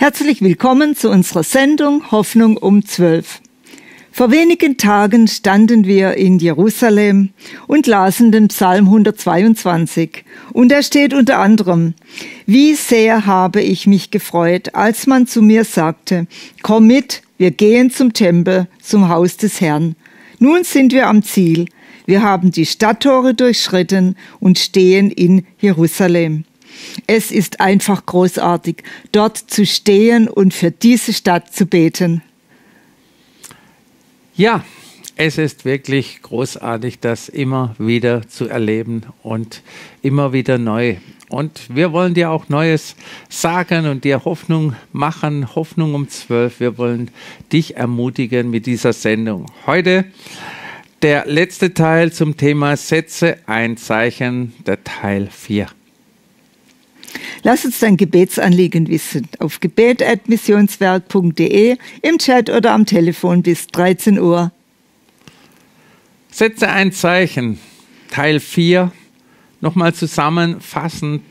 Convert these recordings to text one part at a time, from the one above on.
Herzlich willkommen zu unserer Sendung Hoffnung um 12. Vor wenigen Tagen standen wir in Jerusalem und lasen den Psalm 122. Und er steht unter anderem, wie sehr habe ich mich gefreut, als man zu mir sagte, komm mit, wir gehen zum Tempel, zum Haus des Herrn. Nun sind wir am Ziel. Wir haben die Stadttore durchschritten und stehen in Jerusalem. Es ist einfach großartig, dort zu stehen und für diese Stadt zu beten. Ja, es ist wirklich großartig, das immer wieder zu erleben und immer wieder neu. Und wir wollen dir auch Neues sagen und dir Hoffnung machen, Hoffnung um zwölf. Wir wollen dich ermutigen mit dieser Sendung. Heute der letzte Teil zum Thema Setze ein Zeichen, der Teil 4. Lass uns dein Gebetsanliegen wissen auf gebet.missionswerk.de im Chat oder am Telefon bis 13 Uhr. Setze ein Zeichen. Teil 4 Nochmal zusammenfassend,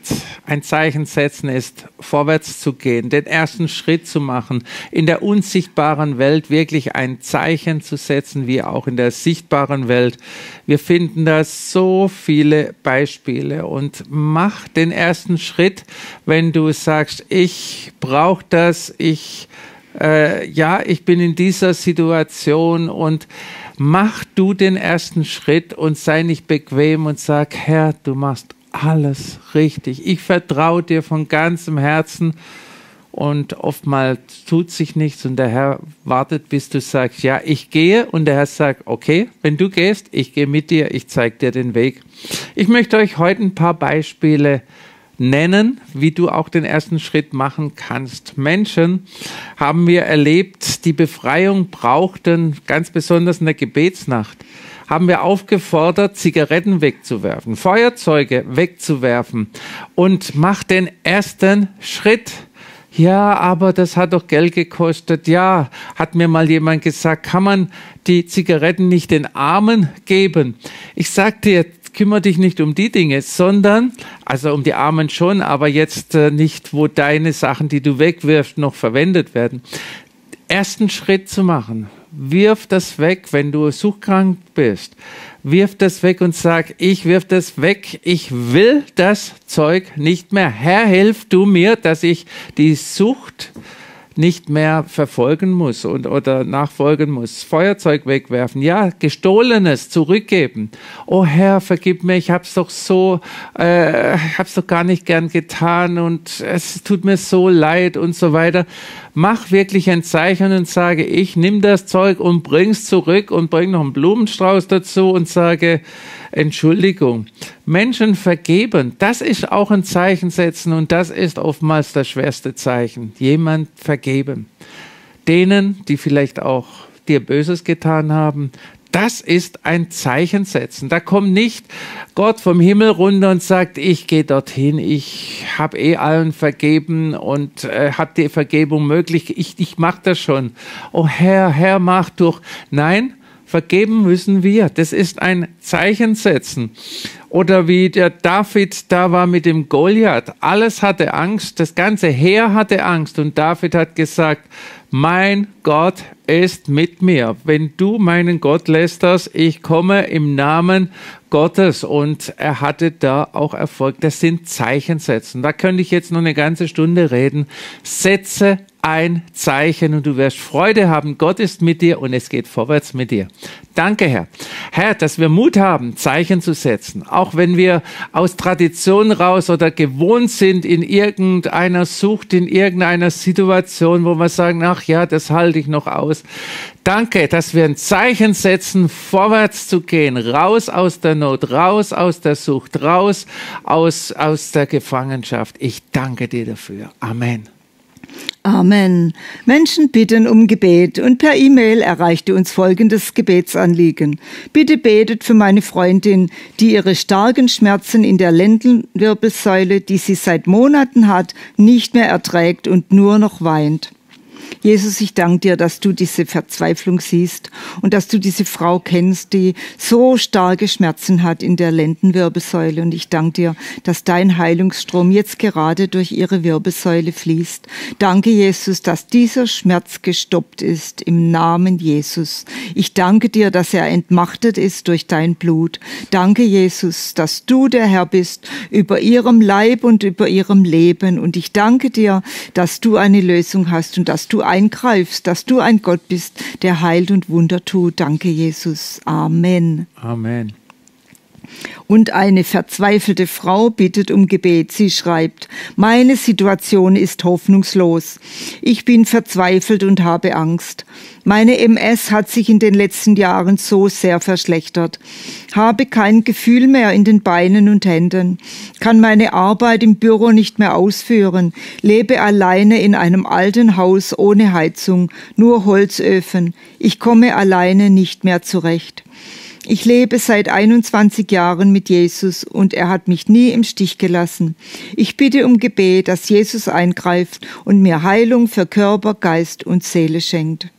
ein Zeichen setzen ist, vorwärts zu gehen, den ersten Schritt zu machen, in der unsichtbaren Welt wirklich ein Zeichen zu setzen, wie auch in der sichtbaren Welt. Wir finden da so viele Beispiele und mach den ersten Schritt, wenn du sagst, ich brauche das, ich, äh, ja, ich bin in dieser Situation und mach du den ersten Schritt und sei nicht bequem und sag, Herr, du machst alles richtig. Ich vertraue dir von ganzem Herzen. Und oftmals tut sich nichts und der Herr wartet, bis du sagst, ja, ich gehe. Und der Herr sagt, okay, wenn du gehst, ich gehe mit dir, ich zeige dir den Weg. Ich möchte euch heute ein paar Beispiele nennen, wie du auch den ersten Schritt machen kannst. Menschen haben wir erlebt, die Befreiung brauchten, ganz besonders in der Gebetsnacht haben wir aufgefordert, Zigaretten wegzuwerfen, Feuerzeuge wegzuwerfen und mach den ersten Schritt. Ja, aber das hat doch Geld gekostet. Ja, hat mir mal jemand gesagt, kann man die Zigaretten nicht den Armen geben? Ich sagte dir, kümmere dich nicht um die Dinge, sondern, also um die Armen schon, aber jetzt äh, nicht, wo deine Sachen, die du wegwirfst, noch verwendet werden. Ersten Schritt zu machen. Wirf das weg, wenn du suchkrank bist. Wirf das weg und sag, ich wirf das weg. Ich will das Zeug nicht mehr. Herr, hilf du mir, dass ich die Sucht nicht mehr verfolgen muss und, oder nachfolgen muss. Feuerzeug wegwerfen, ja, gestohlenes zurückgeben. Oh Herr, vergib mir, ich hab's doch so, äh, hab's doch gar nicht gern getan und es tut mir so leid und so weiter. Mach wirklich ein Zeichen und sage, ich nimm das Zeug und bring's zurück und bring noch einen Blumenstrauß dazu und sage, Entschuldigung. Menschen vergeben, das ist auch ein Zeichen setzen und das ist oftmals das schwerste Zeichen. Jemand vergeben. Denen, die vielleicht auch dir Böses getan haben, das ist ein Zeichen setzen. Da kommt nicht Gott vom Himmel runter und sagt, ich gehe dorthin, ich habe eh allen vergeben und äh, habe die Vergebung möglich, ich, ich mache das schon. Oh Herr, Herr, mach durch. Nein, vergeben müssen wir. Das ist ein Zeichen setzen. Oder wie der David da war mit dem Goliath. Alles hatte Angst, das ganze Heer hatte Angst. Und David hat gesagt, mein Gott ist mit mir. Wenn du meinen Gott lästerst, ich komme im Namen Gottes. Und er hatte da auch Erfolg. Das sind Zeichen setzen. Da könnte ich jetzt noch eine ganze Stunde reden. Setze ein Zeichen und du wirst Freude haben. Gott ist mit dir und es geht vorwärts mit dir. Danke, Herr. Herr, dass wir Mut haben, Zeichen zu setzen. Auch wenn wir aus Tradition raus oder gewohnt sind in irgendeiner Sucht, in irgendeiner Situation, wo wir sagen, ach ja, das halte ich noch aus. Danke, dass wir ein Zeichen setzen, vorwärts zu gehen, raus aus der Not, raus aus der Sucht, raus aus, aus der Gefangenschaft. Ich danke dir dafür. Amen. Amen. Menschen bitten um Gebet und per E-Mail erreichte uns folgendes Gebetsanliegen. Bitte betet für meine Freundin, die ihre starken Schmerzen in der Lendenwirbelsäule, die sie seit Monaten hat, nicht mehr erträgt und nur noch weint. Jesus, ich danke dir, dass du diese Verzweiflung siehst und dass du diese Frau kennst, die so starke Schmerzen hat in der Lendenwirbelsäule. Und ich danke dir, dass dein Heilungsstrom jetzt gerade durch ihre Wirbelsäule fließt. Danke, Jesus, dass dieser Schmerz gestoppt ist im Namen Jesus. Ich danke dir, dass er entmachtet ist durch dein Blut. Danke, Jesus, dass du der Herr bist über ihrem Leib und über ihrem Leben. Und ich danke dir, dass du eine Lösung hast und dass du eingreifst, dass du ein Gott bist, der heilt und Wunder tut. Danke, Jesus. Amen. Amen. Und eine verzweifelte Frau bittet um Gebet. Sie schreibt, meine Situation ist hoffnungslos. Ich bin verzweifelt und habe Angst. Meine MS hat sich in den letzten Jahren so sehr verschlechtert. Habe kein Gefühl mehr in den Beinen und Händen. Kann meine Arbeit im Büro nicht mehr ausführen. Lebe alleine in einem alten Haus ohne Heizung, nur Holzöfen. Ich komme alleine nicht mehr zurecht. Ich lebe seit 21 Jahren mit Jesus und er hat mich nie im Stich gelassen. Ich bitte um Gebet, dass Jesus eingreift und mir Heilung für Körper, Geist und Seele schenkt.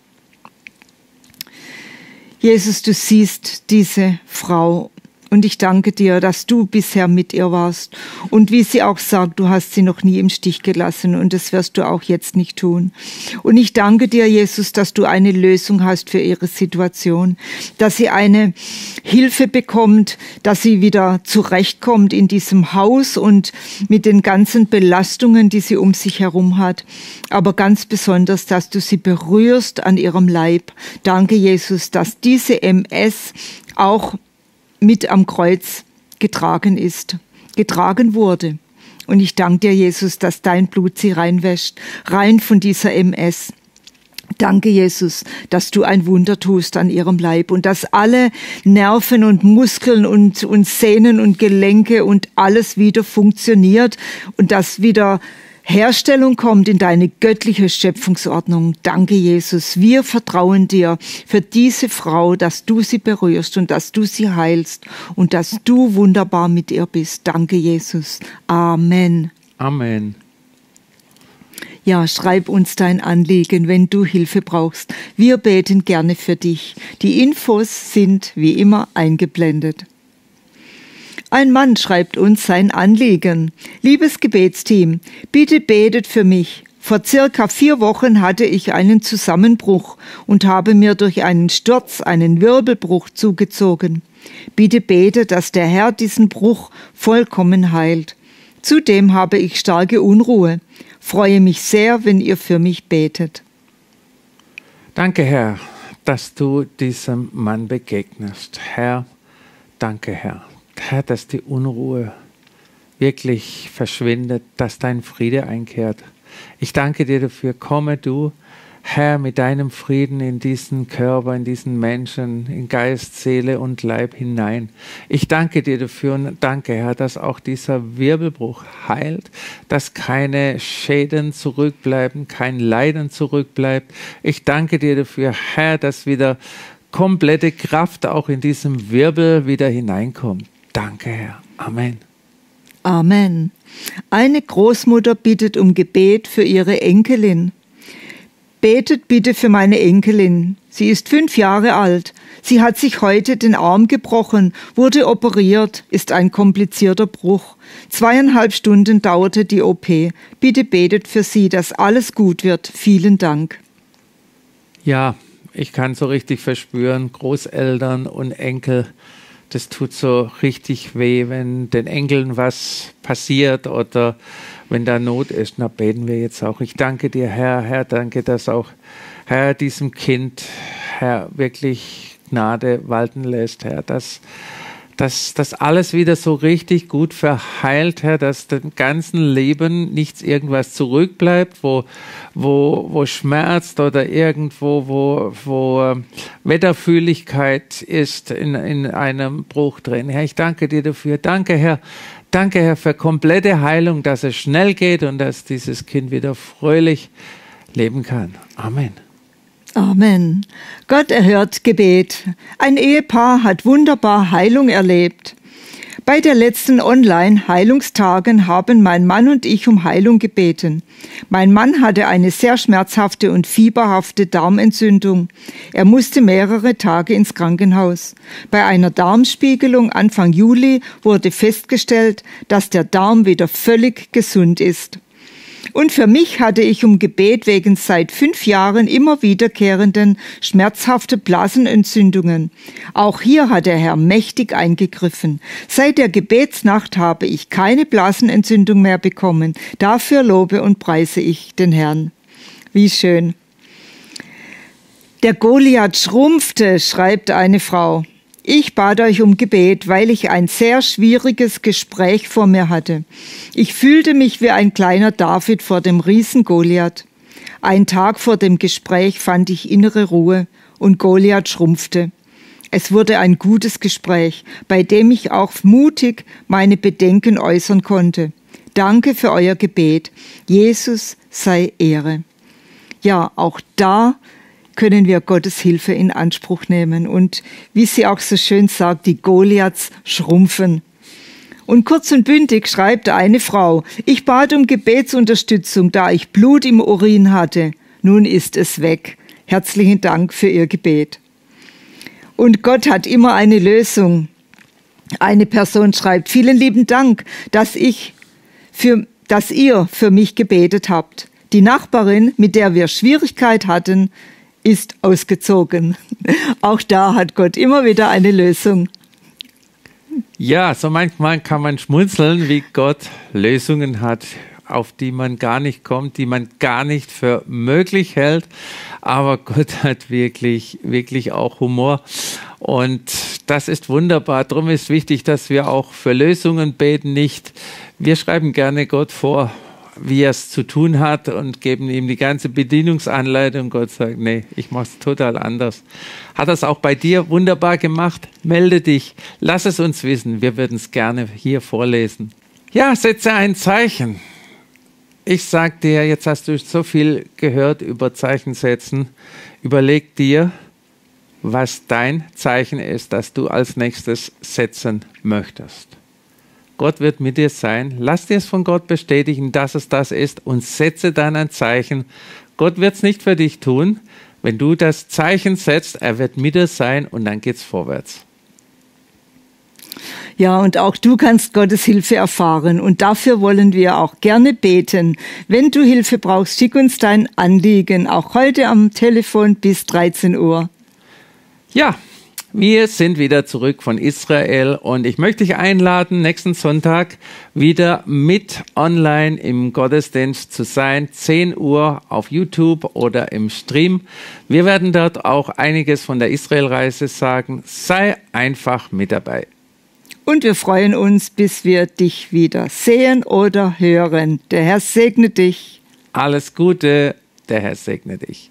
Jesus, du siehst diese Frau und ich danke dir, dass du bisher mit ihr warst. Und wie sie auch sagt, du hast sie noch nie im Stich gelassen und das wirst du auch jetzt nicht tun. Und ich danke dir, Jesus, dass du eine Lösung hast für ihre Situation, dass sie eine Hilfe bekommt, dass sie wieder zurechtkommt in diesem Haus und mit den ganzen Belastungen, die sie um sich herum hat. Aber ganz besonders, dass du sie berührst an ihrem Leib. Danke, Jesus, dass diese MS auch mit am Kreuz getragen ist, getragen wurde. Und ich danke dir, Jesus, dass dein Blut sie reinwäscht, rein von dieser MS. Danke, Jesus, dass du ein Wunder tust an ihrem Leib und dass alle Nerven und Muskeln und, und Sehnen und Gelenke und alles wieder funktioniert und dass wieder Herstellung kommt in deine göttliche Schöpfungsordnung. Danke, Jesus. Wir vertrauen dir für diese Frau, dass du sie berührst und dass du sie heilst und dass du wunderbar mit ihr bist. Danke, Jesus. Amen. Amen. Ja, schreib uns dein Anliegen, wenn du Hilfe brauchst. Wir beten gerne für dich. Die Infos sind wie immer eingeblendet. Ein Mann schreibt uns sein Anliegen. Liebes Gebetsteam, bitte betet für mich. Vor circa vier Wochen hatte ich einen Zusammenbruch und habe mir durch einen Sturz einen Wirbelbruch zugezogen. Bitte bete, dass der Herr diesen Bruch vollkommen heilt. Zudem habe ich starke Unruhe. Freue mich sehr, wenn ihr für mich betet. Danke, Herr, dass du diesem Mann begegnest. Herr, danke, Herr. Herr, dass die Unruhe wirklich verschwindet, dass dein Friede einkehrt. Ich danke dir dafür. Komme du, Herr, mit deinem Frieden in diesen Körper, in diesen Menschen, in Geist, Seele und Leib hinein. Ich danke dir dafür und danke, Herr, dass auch dieser Wirbelbruch heilt, dass keine Schäden zurückbleiben, kein Leiden zurückbleibt. Ich danke dir dafür, Herr, dass wieder komplette Kraft auch in diesem Wirbel wieder hineinkommt. Danke, Herr. Amen. Amen. Eine Großmutter bittet um Gebet für ihre Enkelin. Betet bitte für meine Enkelin. Sie ist fünf Jahre alt. Sie hat sich heute den Arm gebrochen, wurde operiert, ist ein komplizierter Bruch. Zweieinhalb Stunden dauerte die OP. Bitte betet für sie, dass alles gut wird. Vielen Dank. Ja, ich kann so richtig verspüren, Großeltern und Enkel das tut so richtig weh, wenn den Engeln was passiert oder wenn da Not ist. Na, beten wir jetzt auch. Ich danke dir, Herr, Herr, danke, dass auch, Herr, diesem Kind, Herr, wirklich Gnade walten lässt, Herr, dass dass das alles wieder so richtig gut verheilt, Herr, dass dem ganzen Leben nichts irgendwas zurückbleibt, wo, wo, wo schmerzt oder irgendwo, wo, wo Wetterfühligkeit ist in, in einem Bruch drin. Herr, ich danke dir dafür. Danke, Herr. Danke, Herr, für komplette Heilung, dass es schnell geht und dass dieses Kind wieder fröhlich leben kann. Amen. Amen. Gott erhört Gebet. Ein Ehepaar hat wunderbar Heilung erlebt. Bei der letzten Online-Heilungstagen haben mein Mann und ich um Heilung gebeten. Mein Mann hatte eine sehr schmerzhafte und fieberhafte Darmentzündung. Er musste mehrere Tage ins Krankenhaus. Bei einer Darmspiegelung Anfang Juli wurde festgestellt, dass der Darm wieder völlig gesund ist. Und für mich hatte ich um Gebet wegen seit fünf Jahren immer wiederkehrenden schmerzhafte Blasenentzündungen. Auch hier hat der Herr mächtig eingegriffen. Seit der Gebetsnacht habe ich keine Blasenentzündung mehr bekommen. Dafür lobe und preise ich den Herrn. Wie schön. Der Goliath schrumpfte, schreibt eine Frau. Ich bat euch um Gebet, weil ich ein sehr schwieriges Gespräch vor mir hatte. Ich fühlte mich wie ein kleiner David vor dem Riesen Goliath. Ein Tag vor dem Gespräch fand ich innere Ruhe und Goliath schrumpfte. Es wurde ein gutes Gespräch, bei dem ich auch mutig meine Bedenken äußern konnte. Danke für euer Gebet. Jesus sei Ehre. Ja, auch da können wir Gottes Hilfe in Anspruch nehmen. Und wie sie auch so schön sagt, die Goliaths schrumpfen. Und kurz und bündig schreibt eine Frau, ich bat um Gebetsunterstützung, da ich Blut im Urin hatte. Nun ist es weg. Herzlichen Dank für Ihr Gebet. Und Gott hat immer eine Lösung. Eine Person schreibt, vielen lieben Dank, dass ich für, dass ihr für mich gebetet habt. Die Nachbarin, mit der wir Schwierigkeit hatten, ist ausgezogen. Auch da hat Gott immer wieder eine Lösung. Ja, so manchmal kann man schmunzeln, wie Gott Lösungen hat, auf die man gar nicht kommt, die man gar nicht für möglich hält. Aber Gott hat wirklich, wirklich auch Humor. Und das ist wunderbar. Darum ist wichtig, dass wir auch für Lösungen beten, nicht. Wir schreiben gerne Gott vor, wie er es zu tun hat und geben ihm die ganze Bedienungsanleitung. Gott sagt, nee, ich mache es total anders. Hat das auch bei dir wunderbar gemacht? Melde dich, lass es uns wissen. Wir würden es gerne hier vorlesen. Ja, setze ein Zeichen. Ich sag dir, jetzt hast du so viel gehört über Zeichensetzen. Überleg dir, was dein Zeichen ist, das du als nächstes setzen möchtest. Gott wird mit dir sein. Lass dir es von Gott bestätigen, dass es das ist und setze dann ein Zeichen. Gott wird es nicht für dich tun. Wenn du das Zeichen setzt, er wird mit dir sein und dann geht es vorwärts. Ja, und auch du kannst Gottes Hilfe erfahren und dafür wollen wir auch gerne beten. Wenn du Hilfe brauchst, schick uns dein Anliegen, auch heute am Telefon bis 13 Uhr. Ja, wir sind wieder zurück von Israel und ich möchte dich einladen, nächsten Sonntag wieder mit online im Gottesdienst zu sein, 10 Uhr auf YouTube oder im Stream. Wir werden dort auch einiges von der Israelreise sagen. Sei einfach mit dabei. Und wir freuen uns, bis wir dich wieder sehen oder hören. Der Herr segne dich. Alles Gute, der Herr segne dich.